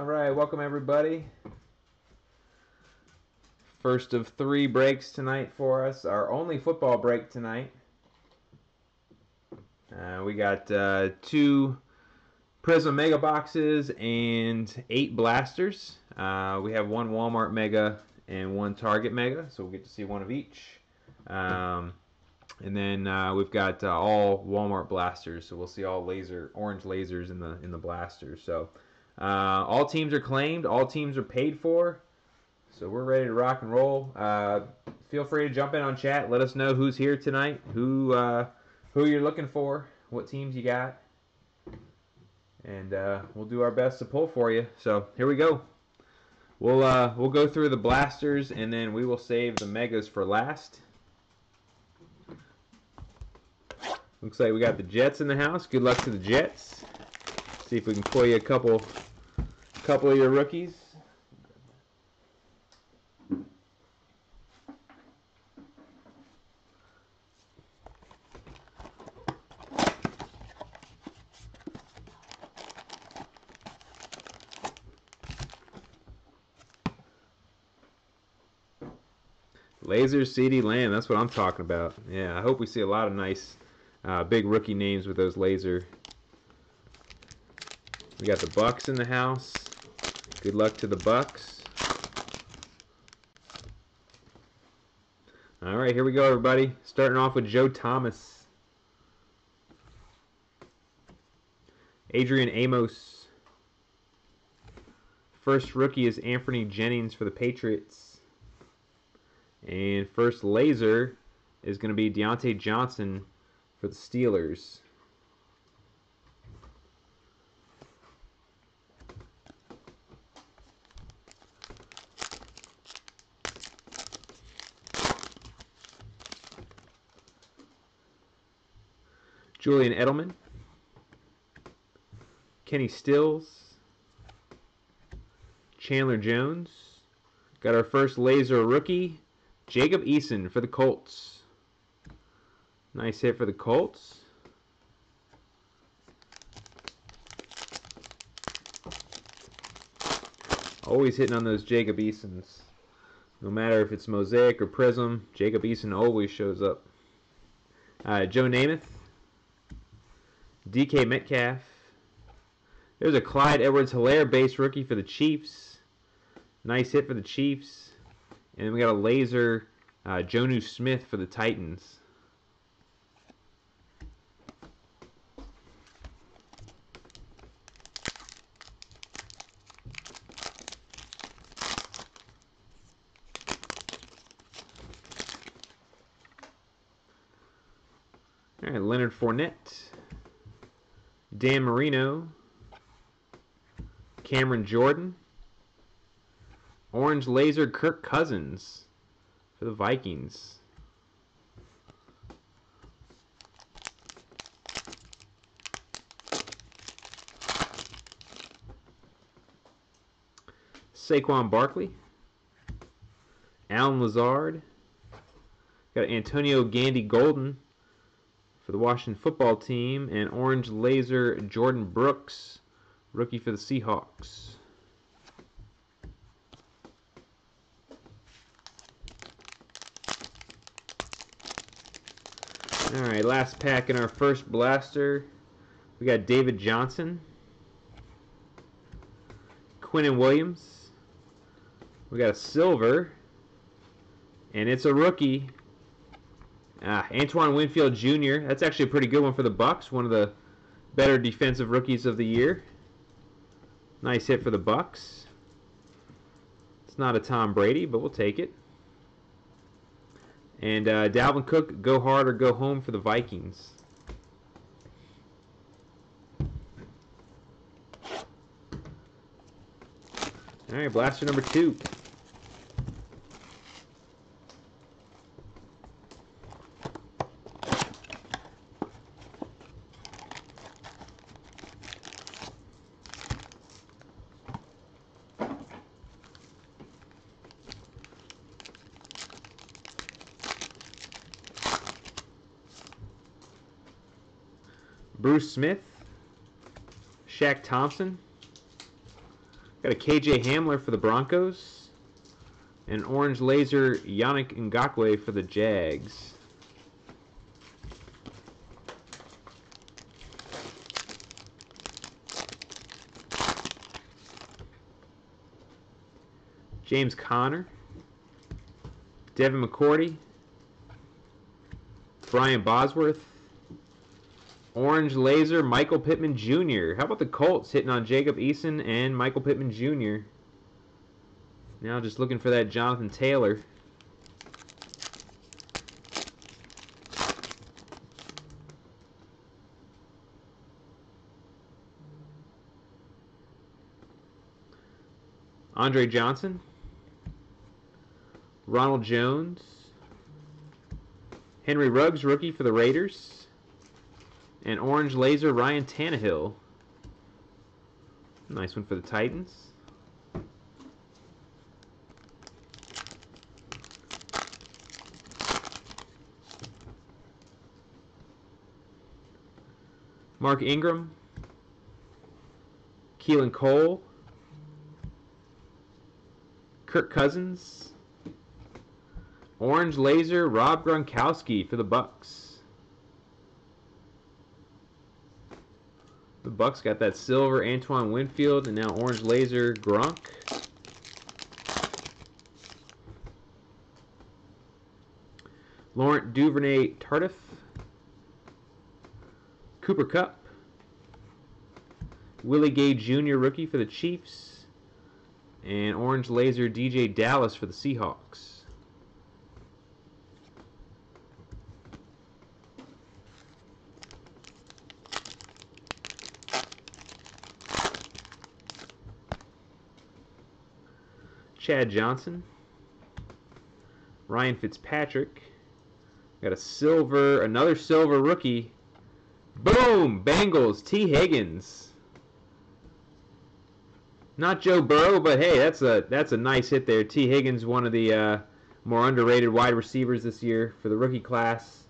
All right, welcome everybody. First of three breaks tonight for us. Our only football break tonight. Uh, we got uh, two Prizm Mega boxes and eight blasters. Uh, we have one Walmart Mega and one Target Mega, so we'll get to see one of each. Um, and then uh, we've got uh, all Walmart blasters, so we'll see all laser orange lasers in the in the blasters. So uh, all teams are claimed, all teams are paid for. So we're ready to rock and roll. Uh, feel free to jump in on chat. Let us know who's here tonight, who uh, who you're looking for, what teams you got, and uh, we'll do our best to pull for you. So here we go. We'll uh, we'll go through the blasters and then we will save the megas for last. Looks like we got the Jets in the house. Good luck to the Jets. See if we can pull you a couple couple of your rookies. Laser CeeDee Lamb, that's what I'm talking about. Yeah, I hope we see a lot of nice uh, big rookie names with those laser. We got the Bucks in the house. Good luck to the Bucks. All right, here we go, everybody. Starting off with Joe Thomas. Adrian Amos. First rookie is Anfernee Jennings for the Patriots. And first laser is going to be Diontae Johnson for the Steelers. Julian Edelman, Kenny Stills, Chandler Jones. Got our first laser rookie, Jacob Eason for the Colts. Nice hit for the Colts. Always hitting on those Jacob Easons. No matter if it's Mosaic or Prizm, Jacob Eason always shows up. Uh, Joe Namath. DK Metcalf. There's a Clyde Edwards Helaire base rookie for the Chiefs. Nice hit for the Chiefs. And then we got a laser uh, Jonnu Smith for the Titans. All right, Leonard Fournette, Dan Marino, Cameron Jordan, Orange Laser Kirk Cousins for the Vikings. Saquon Barkley, Allen Lazard, got Antonio Gandy Golden for the Washington football team, and Orange Laser Jordyn Brooks, rookie for the Seahawks. All right, last pack in our first blaster. We got David Johnson, Quinnen Williams. We got a silver, and it's a rookie. Ah, Antoine Winfield Jr. That's actually a pretty good one for the Bucks. One of the better defensive rookies of the year. Nice hit for the Bucks. It's not a Tom Brady, but we'll take it. And uh, Dalvin Cook, go hard or go home for the Vikings. All right, blaster number two. Bruce Smith, Shaq Thompson, Got a KJ Hamler for the Broncos. And orange laser Yannick Ngakoue for the Jags. James Conner. Devin McCourty. Brian Bosworth. Orange Laser, Michael Pittman Jr. How about the Colts hitting on Jacob Eason and Michael Pittman Jr.? Now just looking for that Jonathan Taylor. Andre Johnson. Ronald Jones. Henry Ruggs, rookie for the Raiders. And orange laser Ryan Tannehill. Nice one for the Titans. Mark Ingram. Keelan Cole. Kirk Cousins. Orange laser Rob Gronkowski for the Bucks. The Bucks got that silver Antoine Winfield and now orange laser Gronk. Laurent Duvernay Tardif. Cooper Kupp. Willie Gay Jr. rookie for the Chiefs. And orange laser DeeJay Dallas for the Seahawks. Chad Johnson. Ryan Fitzpatrick. Got a silver, another silver rookie. Boom! Bengals, Tee Higgins. Not Joe Burrow, but hey, that's a that's a nice hit there. Tee Higgins, one of the uh, more underrated wide receivers this year for the rookie class.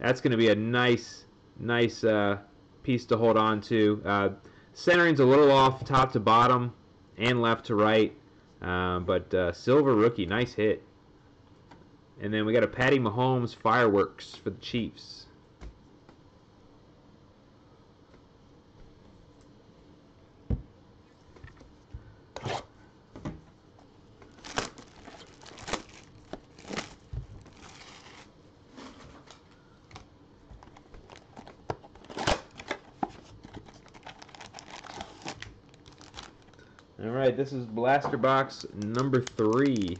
That's going to be a nice, nice uh, piece to hold on to. Uh, centering's a little off top to bottom and left to right. Uh, but uh, silver rookie, nice hit. And then we got a Patty Mahomes fireworks for the Chiefs. All right, this is blaster box number three.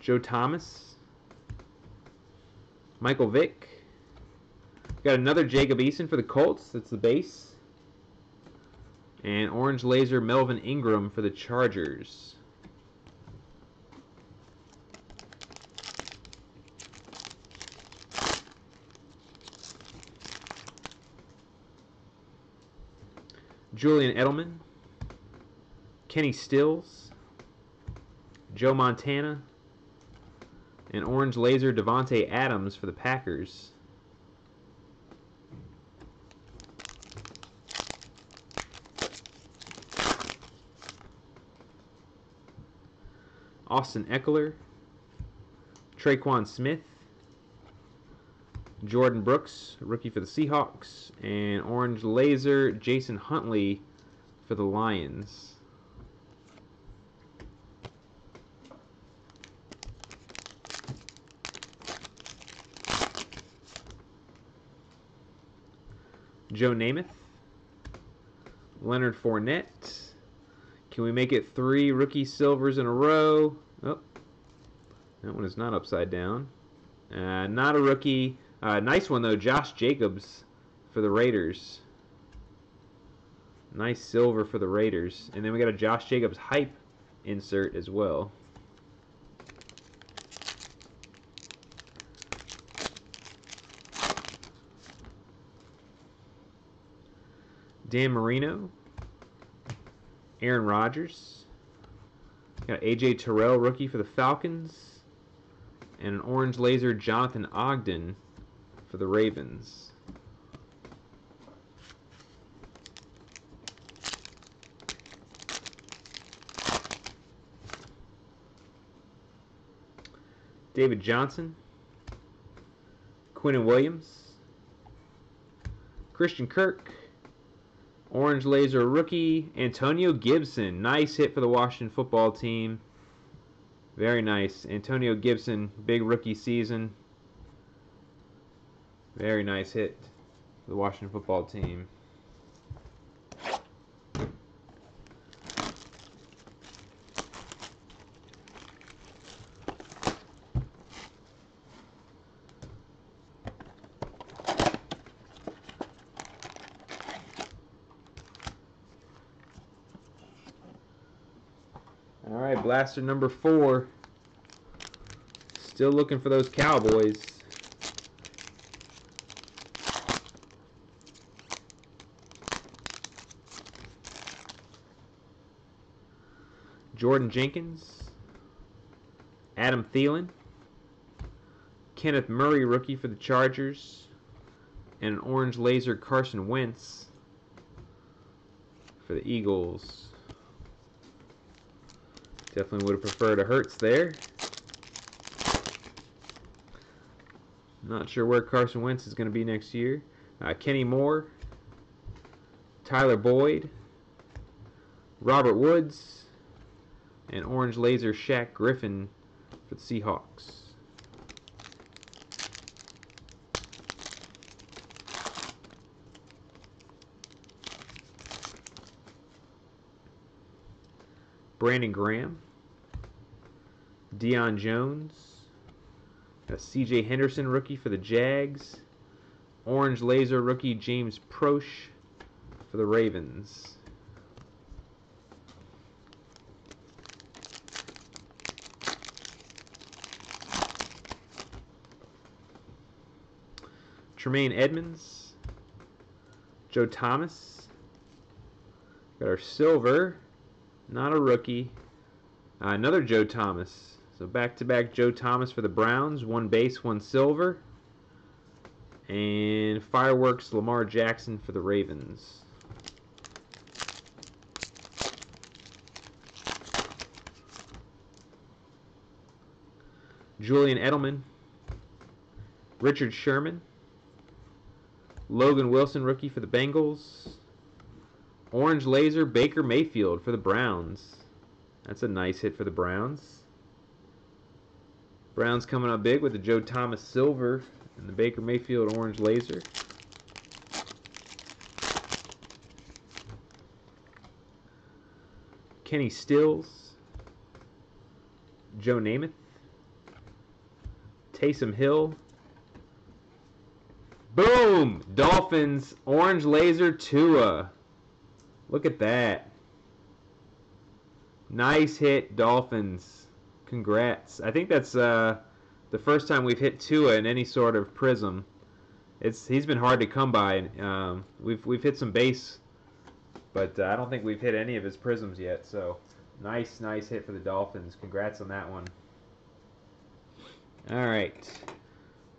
Joe Thomas. Michael Vick. Got another Jacob Eason for the Colts. That's the base. And orange laser Melvin Ingram for the Chargers. Julian Edelman, Kenny Stills, Joe Montana, and Orange Laser Davante Adams for the Packers. Austin Ekeler, Tre'Quan Smith, Jordyn Brooks, rookie for the Seahawks, and orange laser Jason Huntley for the Lions. Joe Namath, Leonard Fournette. Can we make it three rookie silvers in a row? Oh, that one is not upside down. Uh, not a rookie. Uh, nice one though, Josh Jacobs for the Raiders. Nice silver for the Raiders. And then we got a Josh Jacobs hype insert as well. Dan Marino. Aaron Rodgers. Got AJ Terrell, rookie for the Falcons. And an orange laser Jonathan Ogden for the Ravens. David Johnson, Quinn Williams, Christian Kirk, Orange Laser rookie, Antonio Gibson. Nice hit for the Washington football team. Very nice. Antonio Gibson, big rookie season. Very nice hit the Washington football team. All right, blaster number four. Still looking for those Cowboys. Jordan Jenkins, Adam Thielen, Kenneth Murray, rookie for the Chargers, and an orange laser Carson Wentz for the Eagles. Definitely would have preferred a Hurts there. Not sure where Carson Wentz is going to be next year. Uh, Kenny Moore, Tyler Boyd, Robert Woods, and orange laser Shaq Griffin for the Seahawks. Brandon Graham, Deion Jones, CJ Henderson rookie for the Jags, orange laser rookie James Proche for the Ravens. Tremaine Edmunds, Joe Thomas. Got our silver, not a rookie. Uh, another Joe Thomas. So back to back Joe Thomas for the Browns, one base, one silver. And fireworks Lamar Jackson for the Ravens. Julian Edelman, Richard Sherman, Logan Wilson, rookie for the Bengals. Orange Laser Baker Mayfield for the Browns. That's a nice hit for the Browns. Browns coming up big with the Joe Thomas Silver and the Baker Mayfield Orange Laser. Kenny Stills. Joe Namath. Taysom Hill. Boom! Dolphins Orange Laser Tua. Look at that. Nice hit, Dolphins. Congrats. I think that's uh, the first time we've hit Tua in any sort of prism. It's he's been hard to come by. Um, we've we've hit some base, but uh, I don't think we've hit any of his prisms yet. So nice, nice hit for the Dolphins. Congrats on that one. All right.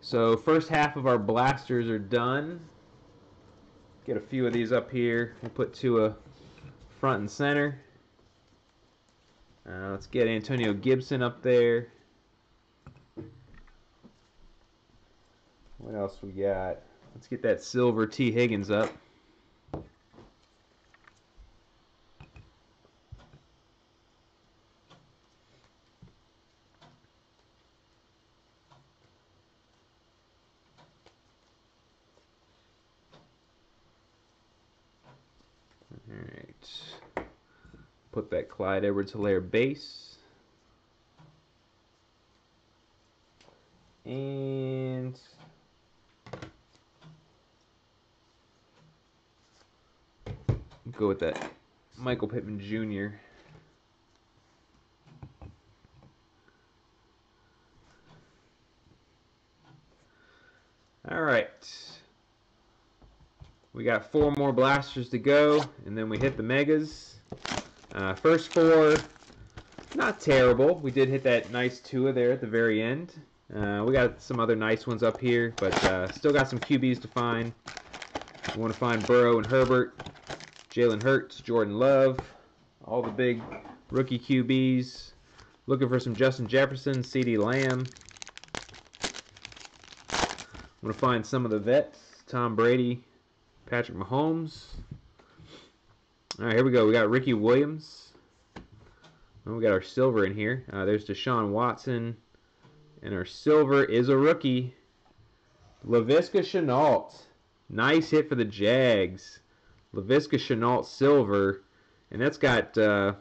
So first half of our blasters are done. Get a few of these up here. We'll put Tua front and center. Uh, let's get Antonio Gibson up there. What else we got? Let's get that silver Tee Higgins up. Alright. Put that Clyde Edwards Helaire base. And go with that Michael Pittman Jr. All right. We got four more blasters to go, and then we hit the megas. Uh, first four, not terrible. We did hit that nice Tua there at the very end. Uh, we got some other nice ones up here, but uh, still got some QBs to find. We want to find Burrow and Herbert, Jalen Hurts, Jordan Love, all the big rookie QBs. Looking for some Justin Jefferson, CeeDee Lamb, going to find some of the vets. Tom Brady, Patrick Mahomes. All right, here we go. We got Ricky Williams. We got our silver in here. Uh, there's Deshaun Watson. And our silver is a rookie. Laviska Shenault. Nice hit for the Jags. Laviska Shenault silver. And that's got, uh,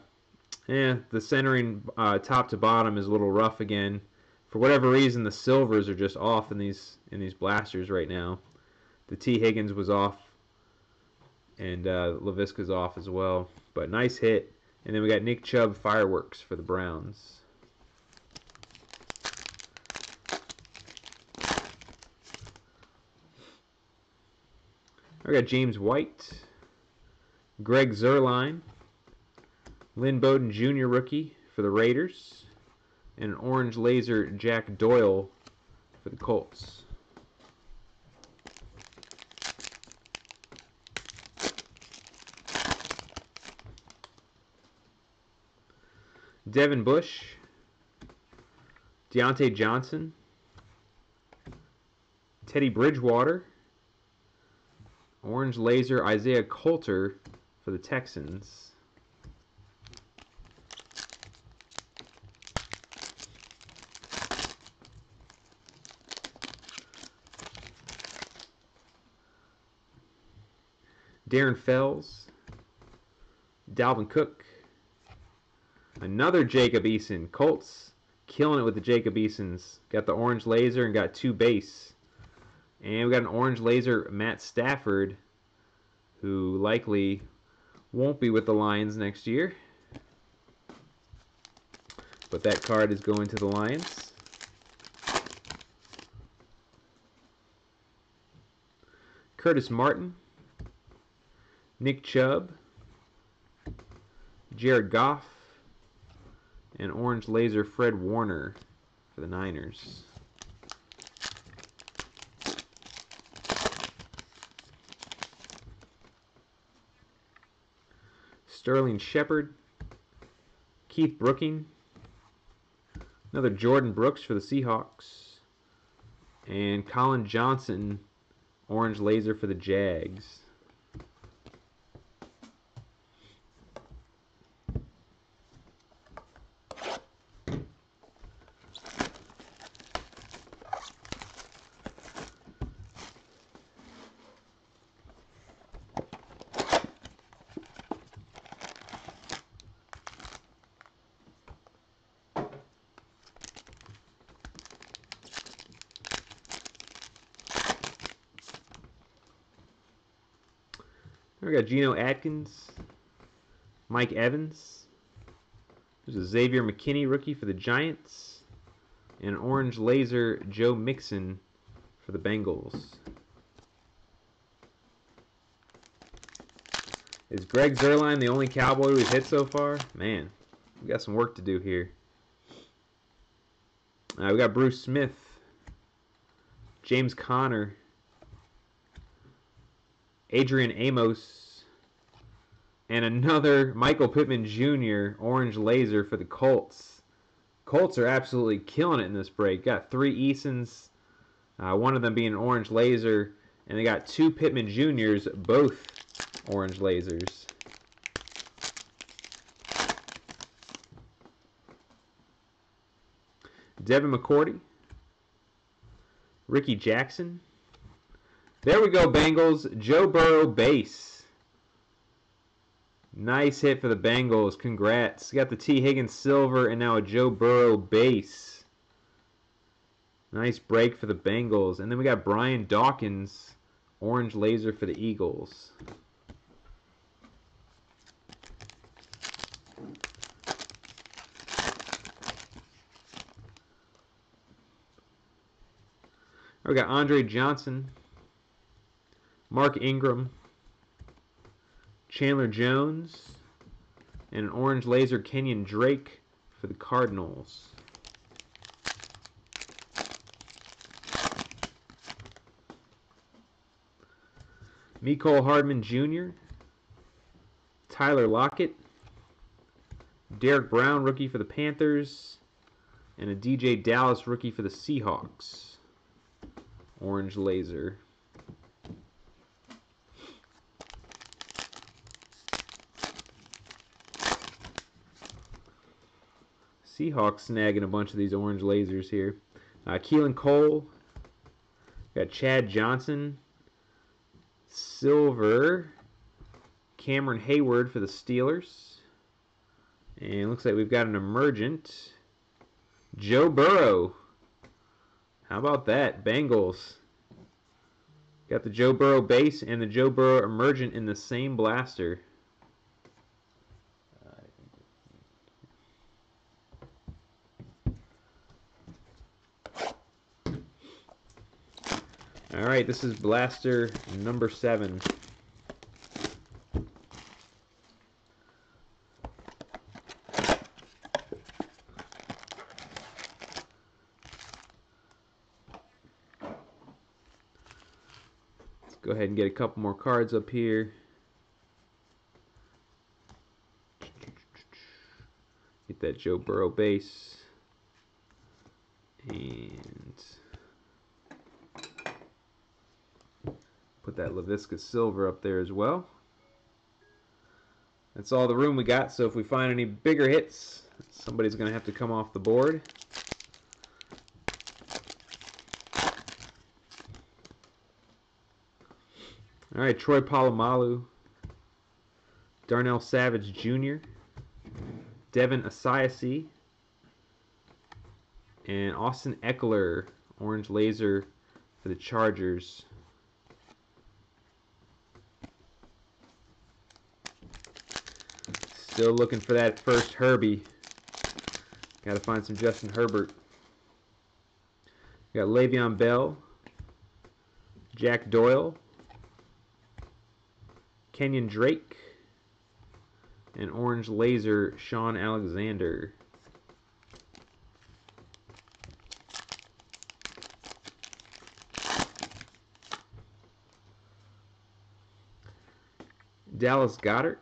eh, the centering uh, top to bottom is a little rough again. For whatever reason, the silvers are just off in these in these blasters right now. The Tee Higgins was off, and uh, Laviska's off as well. But nice hit. And then we got Nick Chubb fireworks for the Browns. I got James White, Greg Zuerlein, Lynn Bowden Jr. rookie for the Raiders, and an orange laser Jack Doyle for the Colts. Devin Bush, Diontae Johnson, Teddy Bridgewater, Orange Laser Isaiah Coulter for the Texans. Darren Fells, Dalvin Cook, another Jacob Eason. Colts killing it with the Jacob Easons. Got the orange laser and got two base. And we got an orange laser Matt Stafford, who likely won't be with the Lions next year. But that card is going to the Lions. Curtis Martin, Nick Chubb, Jared Goff, and orange laser Fred Warner for the Niners. Sterling Shepard, Keith Brooking, another Jordyn Brooks for the Seahawks, and Collin Johnson, orange laser for the Jags. We got Geno Atkins, Mike Evans. There's a Xavier McKinney rookie for the Giants, and an orange laser Joe Mixon for the Bengals. Is Greg Zuerlein the only Cowboy we've hit so far? Man, we got some work to do here. Uh, we got Bruce Smith, James Conner, Adrian Amos, and another Michael Pittman Jr. orange laser for the Colts. Colts are absolutely killing it in this break. Got three Easons, uh, one of them being an orange laser, and they got two Pittman Juniors, both orange lasers. Devin McCourty, Rickey Jackson, there we go, Bengals. Joe Burrow base. Nice hit for the Bengals. Congrats. Got the Tee Higgins silver and now a Joe Burrow base. Nice break for the Bengals. And then we got Brian Dawkins, orange laser for the Eagles. We got Andre Johnson, Mark Ingram, Chandler Jones, and an orange laser Kenyon Drake for the Cardinals. Mecole Hardman Jr., Tyler Lockett, Derrick Brown, rookie for the Panthers, and a DeeJay Dallas rookie for the Seahawks. Orange Laser. Seahawks snagging a bunch of these orange lasers here. Uh, Keelan Cole. Got Chad Johnson. Silver. Cameron Heyward for the Steelers. And looks like we've got an emergent. Joe Burrow. How about that? Bengals. Got the Joe Burrow base and the Joe Burrow emergent in the same blaster. All right, this is blaster number seven. Let's go ahead and get a couple more cards up here. Get that Joe Burrow base. And put that Laviska Silver up there as well. That's all the room we got, so if we find any bigger hits, somebody's going to have to come off the board. All right, Troy Polamalu, Darnell Savage Jr., Devin Asiasi, and Austin Ekeler, orange laser for the Chargers. Still looking for that first Herbie. Got to find some Justin Herbert. Got Le'Veon Bell, Jack Doyle, Kenyon Drake, and Orange Laser Shaun Alexander. Dallas Goedert,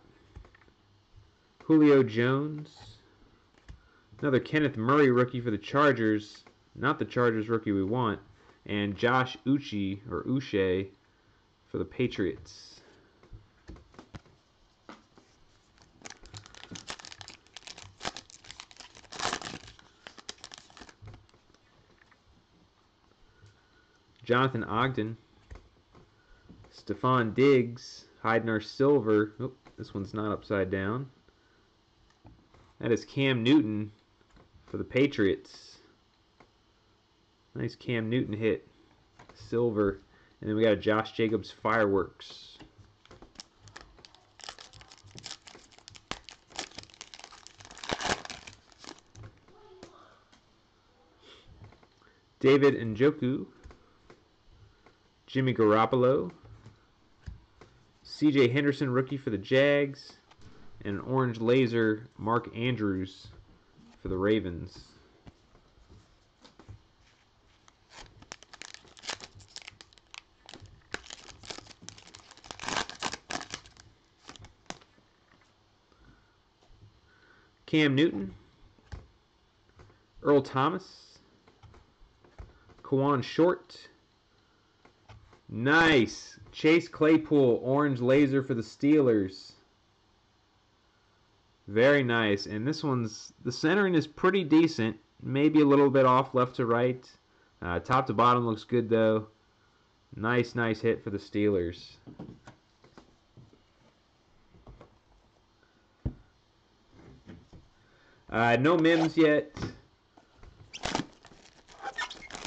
Julio Jones, another Kenneth Murray rookie for the Chargers, not the Chargers rookie we want, and Josh Uche or Uche for the Patriots. Jonathan Ogden, Stefon Diggs, our silver. Oh, this one's not upside down. That is Cam Newton for the Patriots. Nice Cam Newton hit. Silver. And then we got a Josh Jacobs fireworks. David Njoku. Jimmy Garoppolo. CJ Henderson, rookie for the Jags. An orange laser, Mark Andrews for the Ravens. Cam Newton, Earl Thomas, Kawann Short, nice, Chase Claypool, orange laser for the Steelers. Very nice, and this one's, the centering is pretty decent, maybe a little bit off left to right. Uh, top to bottom looks good though. Nice, nice hit for the Steelers. Uh, no Mims yet.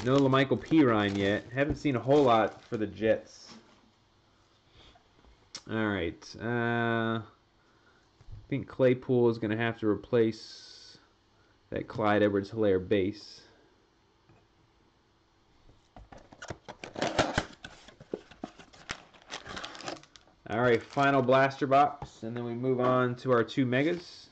No La'Mical Perine yet. Haven't seen a whole lot for the Jets. Alright. Uh, I think Claypool is going to have to replace that Clyde Edwards Helaire base. Alright, final blaster box, and then we move on to our two megas.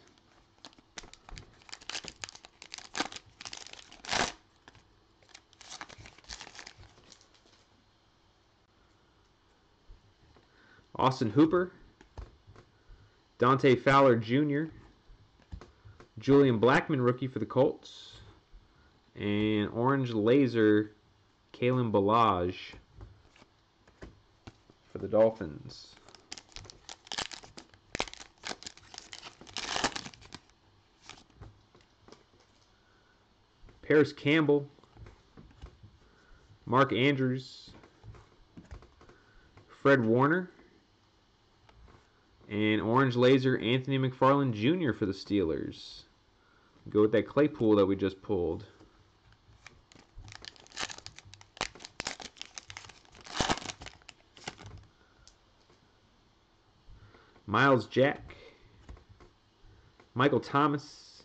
Austin Hooper, Dante Fowler Jr., Julian Blackmon, rookie for the Colts, and Orange Laser Kalen Ballage for the Dolphins. Parris Campbell, Mark Andrews, Fred Warner, and Orange Laser Anthony McFarland Jr. for the Steelers. Go with that Claypool that we just pulled. Myles Jack, Michael Thomas,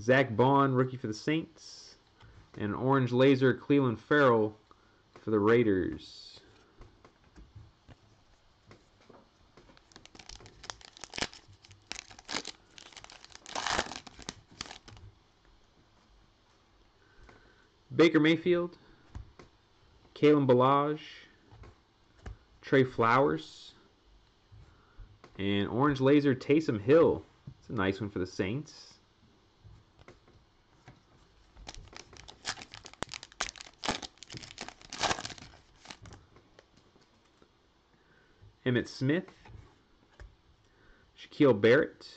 Zack Baun, rookie for the Saints, and Orange Laser Clelin Ferrell for the Raiders. Baker Mayfield, Kalen Ballage, Trey Flowers, and Orange Laser Taysom Hill. It's a nice one for the Saints. Emmitt Smith, Shaquille Barrett,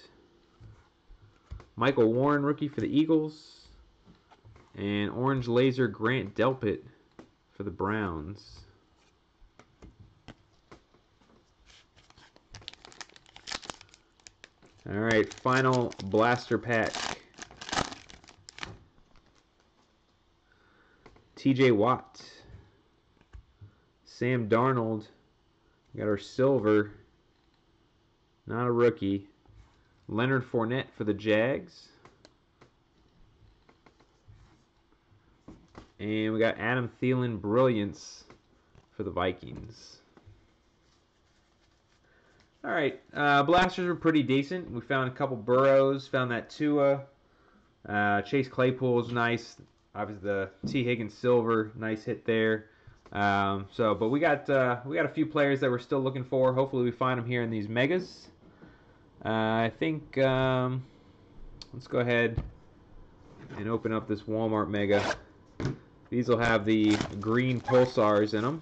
Michael Warren, rookie for the Eagles, and Orange Laser Grant Delpit for the Browns. All right, final blaster pack. TJ Watt, Sam Darnold, got our silver, not a rookie. Leonard Fournette for the Jags. And we got Adam Thielen Brilliance for the Vikings. All right, uh, blasters were pretty decent. We found a couple Burrows, found that Tua. Uh, Chase Claypool was nice. Obviously, the Tee Higgins Silver, nice hit there. Um, so, but we got uh, we got a few players that we're still looking for. Hopefully, we find them here in these megas. Uh, I think um, let's go ahead and open up this Walmart mega. These will have the green pulsars in them.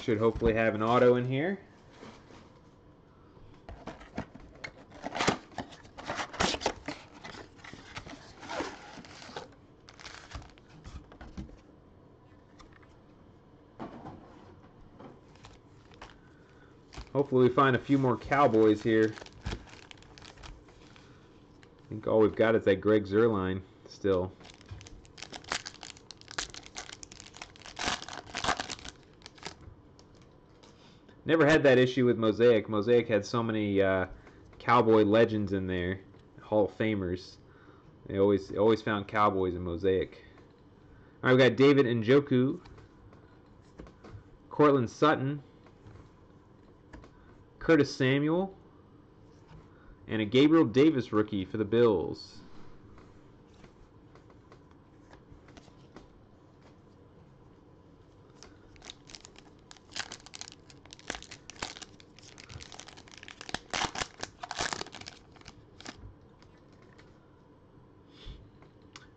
Should hopefully have an auto in here. Hopefully we find a few more Cowboys here. I think all we've got is that Greg Zuerlein still. Never had that issue with Mosaic. Mosaic had so many uh, Cowboy legends in there, Hall of Famers. They always always found Cowboys in Mosaic. All right, we got David Njoku, Courtland Sutton, Curtis Samuel, and a Gabriel Davis rookie for the Bills.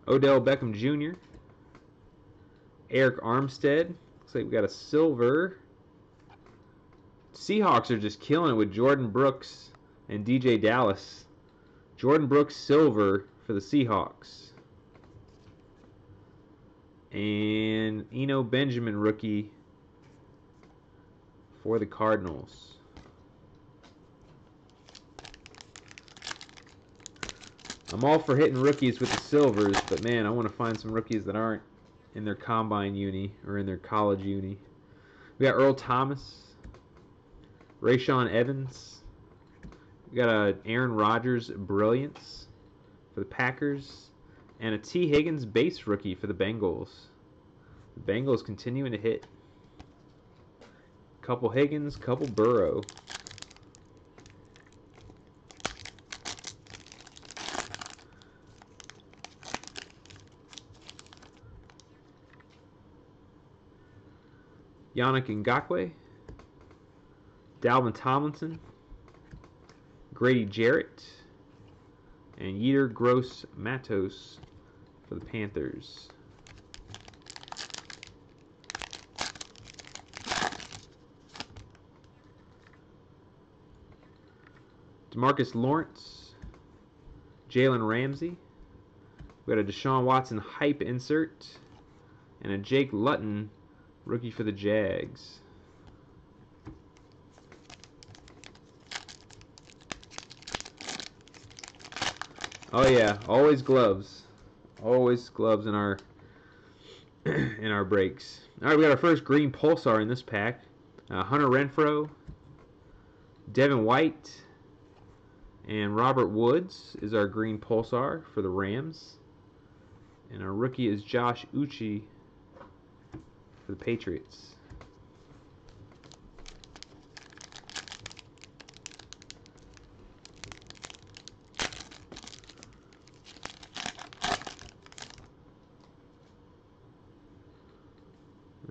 Odell Beckham Jr. Arik Armstead. Looks like we got a silver. Seahawks are just killing it with Jordyn Brooks and DeeJay Dallas. Jordyn Brooks silver for the Seahawks. And Eno Benjamin rookie for the Cardinals. I'm all for hitting rookies with the silvers, but man, I want to find some rookies that aren't in their combine uni or in their college uni. We got Earl Thomas, Rashaan Evans. We got a Aaron Rodgers brilliance for the Packers, and a Tee Higgins base rookie for the Bengals. The Bengals continuing to hit. Couple Higgins, couple Burrow. Yannick Ngakoue, Dalvin Tomlinson, Grady Jarrett, and Yetur Gross Matos for the Panthers. Demarcus Lawrence, Jalen Ramsey. We got a Deshaun Watson hype insert and a Jake Luton rookie for the Jags. Oh yeah, always gloves. Always gloves in our in our breaks. All right, we got our first green pulsar in this pack. Uh, Hunter Renfrow, Devin White, and Robert Woods is our green pulsar for the Rams. And our rookie is Josh Uche for the Patriots.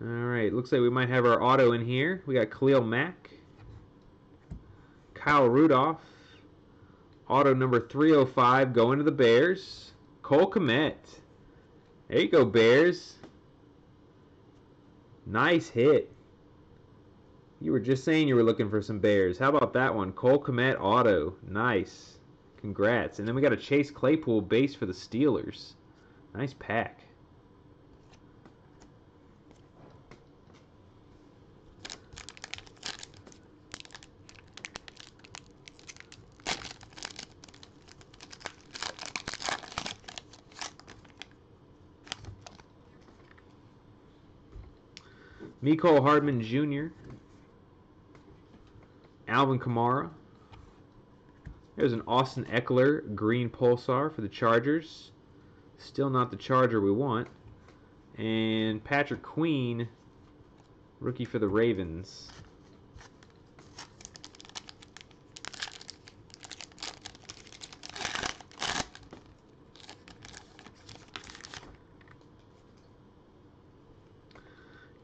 Alright, looks like we might have our auto in here. We got Khalil Mack, Kyle Rudolph, auto number 305 going to the Bears, Cole Kmet. There you go, Bears. Nice hit. You were just saying you were looking for some Bears. How about that one? Cole Kmet auto. Nice. Congrats. And then we got a Chase Claypool base for the Steelers. Nice pack. Mecole Hardman Jr. Alvin Kamara. There's an Austin Ekeler green pulsar for the Chargers. Still not the Charger we want. And Patrick Queen, rookie for the Ravens.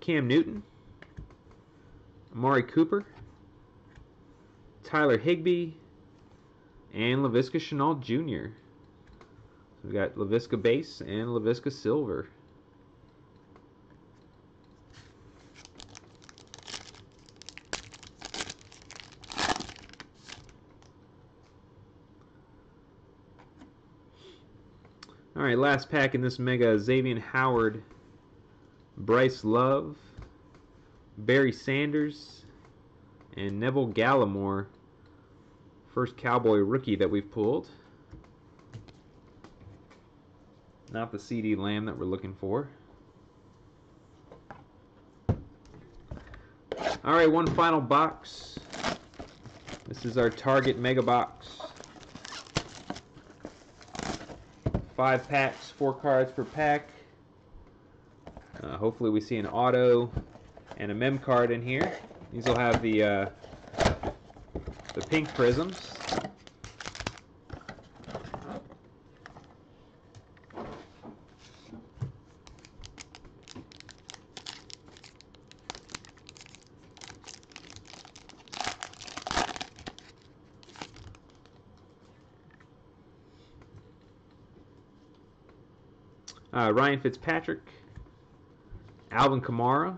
Cam Newton, Amari Cooper, Tyler Higbee, and Laviska Shenault Jr. So we got Laviska base and Laviska silver. All right, last pack in this mega Xavier Howard Bryce Love, Barry Sanders, and Neville Gallimore. First Cowboy rookie that we've pulled. Not the CeeDee Lamb that we're looking for. All right, one final box. This is our Target Mega Box. Five packs, four cards per pack. Hopefully we see an auto and a mem card in here. These will have the uh, the pink Prizms. Uh, Ryan Fitzpatrick, Alvin Kamara.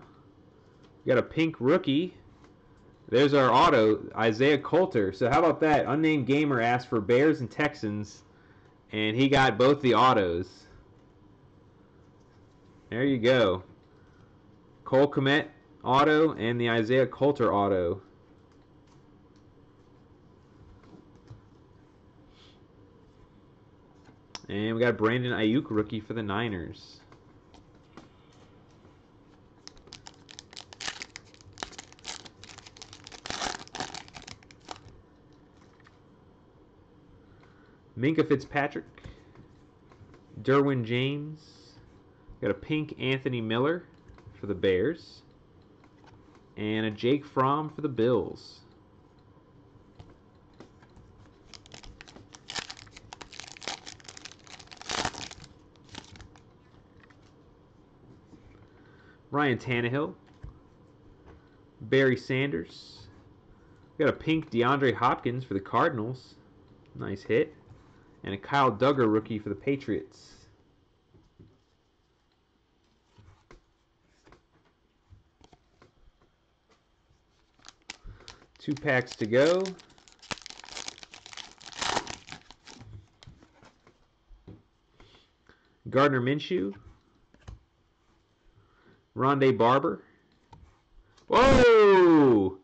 We got a pink rookie. There's our auto, Isaiah Coulter. So how about that? Unnamed Gamer asked for Bears and Texans, and he got both the autos. There you go. Cole Kmet auto and the Isaiah Coulter auto. And we got Brandon Aiyuk rookie for the Niners. Minkah Fitzpatrick, Derwin James, got a pink Anthony Miller for the Bears, and a Jake Fromm for the Bills. Ryan Tannehill, Barry Sanders, got a pink DeAndre Hopkins for the Cardinals. Nice hit and a Kyle Dugger rookie for the Patriots. Two packs to go. Gardner Minshew. Rondé Barber. Whoa!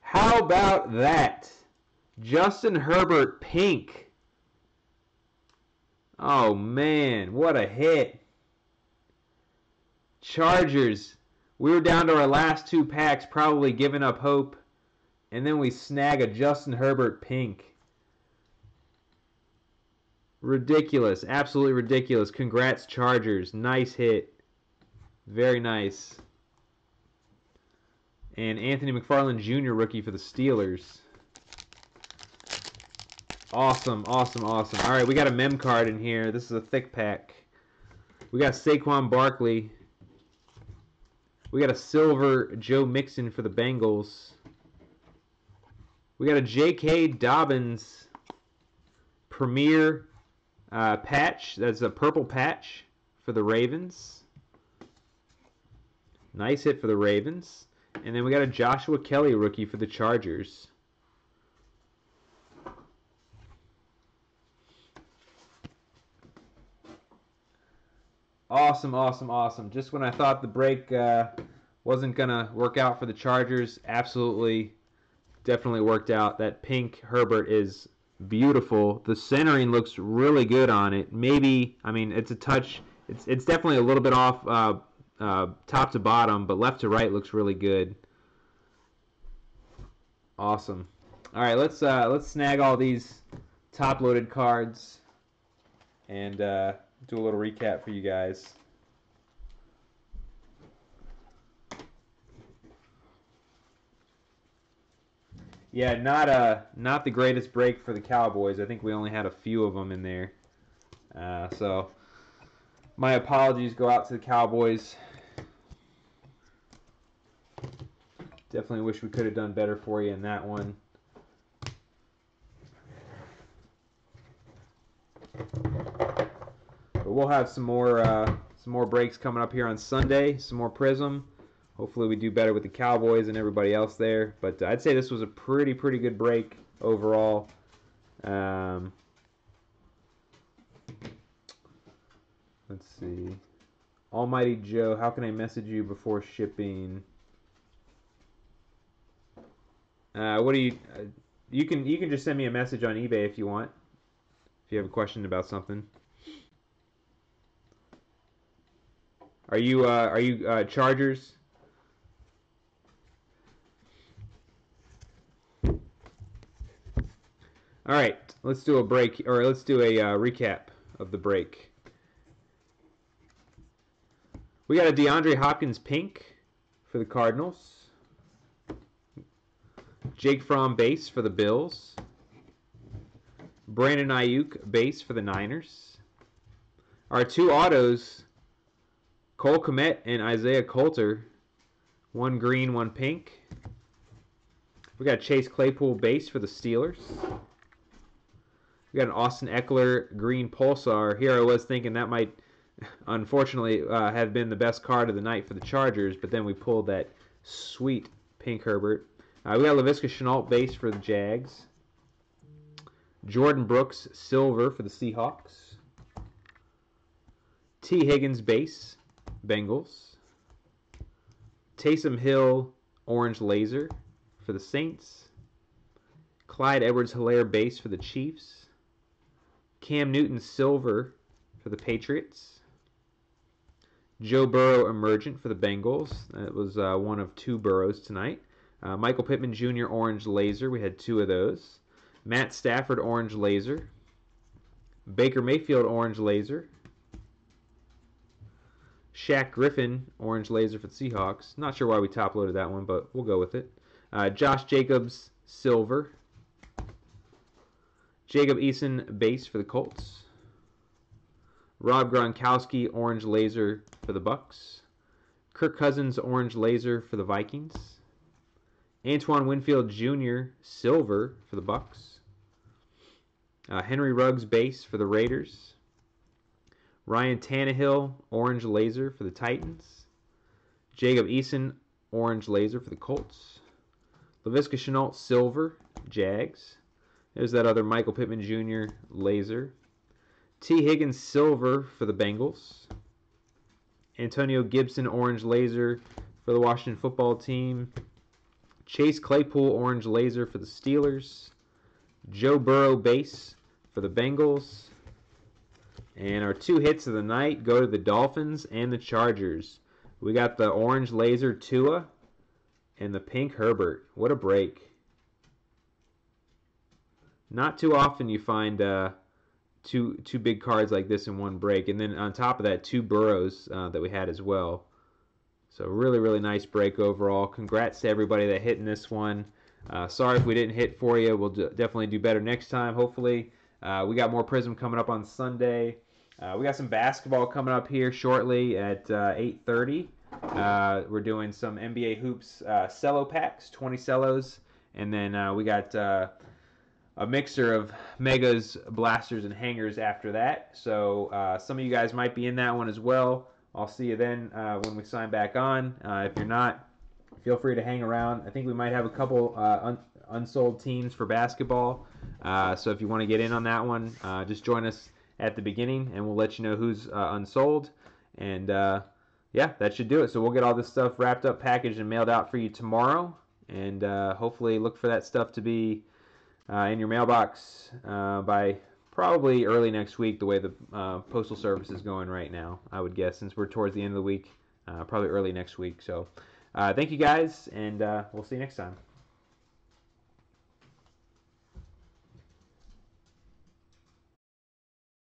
How about that? Justin Herbert Pink. Oh man, what a hit. Chargers. We were down to our last two packs, probably giving up hope. And then we snag a Justin Herbert pink. Ridiculous. Absolutely ridiculous. Congrats, Chargers. Nice hit. Very nice. And Anthony McFarland Jr., rookie for the Steelers. Awesome, awesome, awesome. All right, we got a mem card in here. This is a thick pack. We got Saquon Barkley. We got a silver Joe Mixon for the Bengals. We got a J.K. Dobbins Premier uh, patch. That's a purple patch for the Ravens. Nice hit for the Ravens. And then we got a Joshua Kelley rookie for the Chargers. Awesome, awesome, awesome. Just when I thought the break uh, wasn't going to work out for the Chargers, absolutely, definitely worked out. That pink Herbert is beautiful. The centering looks really good on it. Maybe, I mean, it's a touch. It's it's definitely a little bit off uh, uh, top to bottom, but left to right looks really good. Awesome. All right, let's uh, let's snag all these top-loaded cards and uh, do a little recap for you guys. Yeah, not uh not the greatest break for the Cowboys. I think we only had a few of them in there. Uh, so my apologies go out to the Cowboys. Definitely wish we could have done better for you in that one. We'll have some more uh, some more breaks coming up here on Sunday. Some more Prizm. Hopefully we do better with the Cowboys and everybody else there. But I'd say this was a pretty, pretty good break overall. Um, let's see. Almighty Joe, how can I message you before shipping? Uh, what do you? Uh, you can you can just send me a message on eBay if you want. If you have a question about something. Are you uh, are you uh, Chargers? All right, let's do a break, or let's do a uh, recap of the break. We got a DeAndre Hopkins pink for the Cardinals. Jake Fromm base for the Bills. Brandon Aiyuk base for the Niners. Our two autos, Cole Kmet and Isaiah Coulter. One green, one pink. We got Chase Claypool base for the Steelers. We got an Austin Ekeler green pulsar. Here I was thinking that might, unfortunately, uh, have been the best card of the night for the Chargers, but then we pulled that sweet pink Herbert. Uh, we got Laviska Shenault base for the Jags. Jordyn Brooks silver for the Seahawks. Tee Higgins base, Bengals. Taysom Hill orange laser for the Saints. Clyde Edwards Helaire base for the Chiefs. Cam Newton silver for the Patriots. Joe Burrow emergent for the Bengals. That was uh, one of two Burrows tonight. Uh, Michael Pittman Jr. orange laser. We had two of those. Matt Stafford orange laser. Baker Mayfield orange laser. Shaq Griffin orange laser for the Seahawks. Not sure why we top loaded that one, but we'll go with it. Uh, Josh Jacobs silver Jacob Eason, base for the Colts. Rob Gronkowski, orange laser for the Bucks. Kirk Cousins, orange laser for the Vikings. Antoine Winfield Jr., silver for the Bucks. Uh, Henry Ruggs, base for the Raiders. Ryan Tannehill, orange laser for the Titans. Jacob Eason, orange laser for the Colts. Laviska Shenault Silver, Jags. There's that other Michael Pittman Jr. Laser. Tee Higgins Silver for the Bengals. Antonio Gibson Orange Laser for the Washington football team. Chase Claypool Orange Laser for the Steelers. Joe Burrow Base for the Bengals. And our two hits of the night go to the Dolphins and the Chargers. We got the Orange Laser Tua and the Pink Herbert. What a break. Not too often you find uh, two two big cards like this in one break, and then on top of that, two Burrows uh, that we had as well. So really, really nice break overall. Congrats to everybody that hit in this one. Uh, sorry if we didn't hit for you. We'll definitely do better next time. Hopefully, uh, we got more Prizm coming up on Sunday. Uh, we got some basketball coming up here shortly at 8:30. Uh, we're doing some NBA hoops cello packs, 20 cellos, and then we got a mixer of megas, blasters, and hangers after that. So uh, some of you guys might be in that one as well. I'll see you then uh, when we sign back on. Uh, if you're not, feel free to hang around. I think we might have a couple uh, un- unsold teams for basketball. Uh, so if you want to get in on that one, uh, just join us at the beginning and we'll let you know who's unsold. And yeah, that should do it. So we'll get all this stuff wrapped up, packaged, and mailed out for you tomorrow. And hopefully look for that stuff to be uh, in your mailbox uh, by probably early next week, the way the uh, postal service is going right now, I would guess, since we're towards the end of the week, uh, probably early next week. So uh, thank you guys, and uh, we'll see you next time.